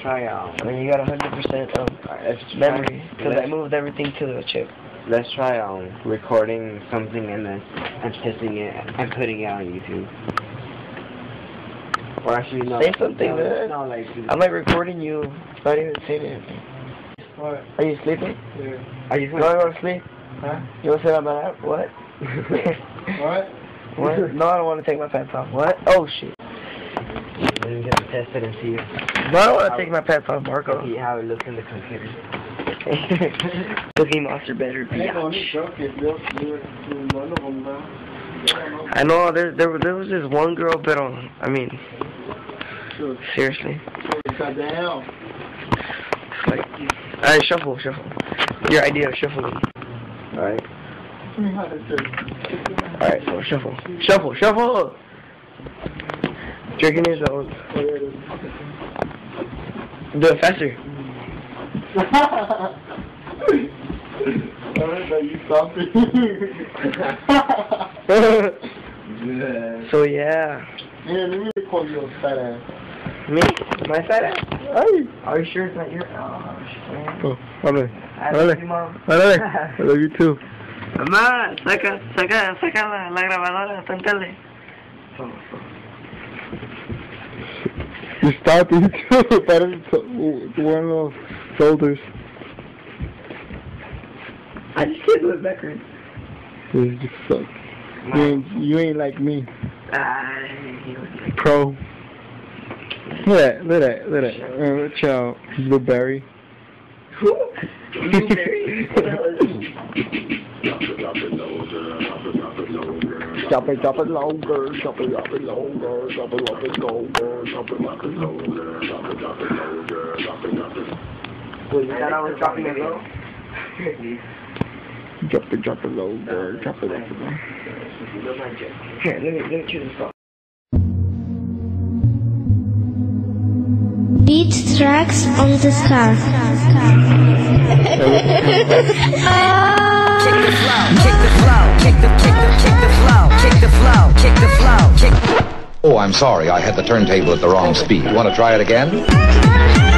Try out. I mean, you got 100% of Let's memory because I moved everything to the chip. Let's try um recording something and then and testing it and putting it on YouTube. Or actually no. Say something, no. No, like I'm like recording you, not even saying anything. What? Are you sleeping? Yeah. I just You want to go to sleep? Huh? You want to sit on my lap? What? What? what? No, I don't want to take my pants off. What? Oh, shit. Let get to test it and see if, No, I don't want to take my pants off, Marco. see how it looks in the computer. Cookie Monster better be Hey, out. Tony, creo que yo, yo, no lo compraba. I know, there, there, there was this one girl, but, um, I mean, seriously. Got. It's like, alright, shuffle, shuffle. Your idea of shuffling. Alright. Alright, so shuffle. Shuffle, shuffle! Drinking his own. Do it faster. Alright, now you stop it. so, yeah. Yeah, let me record your fat ass. Me? My fat ass? Ay. Are you sure it's not your... Oh, shit. Oh, vale. I Vale. love you, Mom. I love you too. Mamá, saca, saca, saca la, la grabadora, está en tele. You stop it too. Parece one of those shoulders. I just can't do it backwards. You just suck. You ain't, you ain't like me. Ah, Pro. Look at that, look at that, look at that. Uh, watch out. Blueberry. who? Blueberry? What the hell is this? Chop it, chop it longer, chop it, chop it longer, chop it, chop it longer, chop it, chop it longer, chop it, chop it longer, chop it, chop it. Well, you thought I was dropping it low? Chop it, chop it longer, chop it, chop it longer. Here, let me, let me choose a song. Beat tracks on the scar. Kick the flow, kick the flow, kick the kick the kick Oh, I'm sorry. I had the turntable at the wrong speed. Want to try it again?